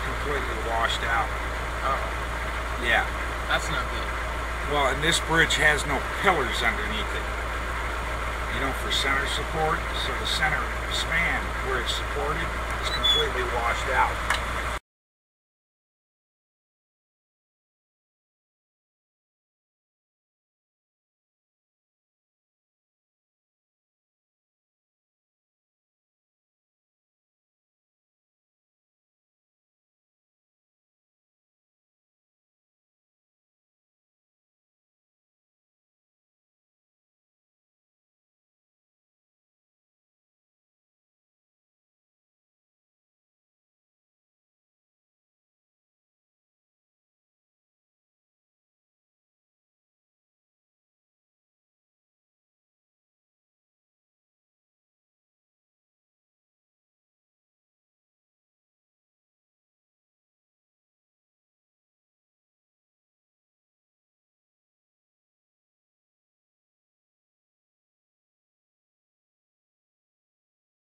completely washed out. Oh, Yeah. that's not good. Well, and this bridge has no pillars underneath it. You know, for center support, so the center span where it's supported is completely washed out.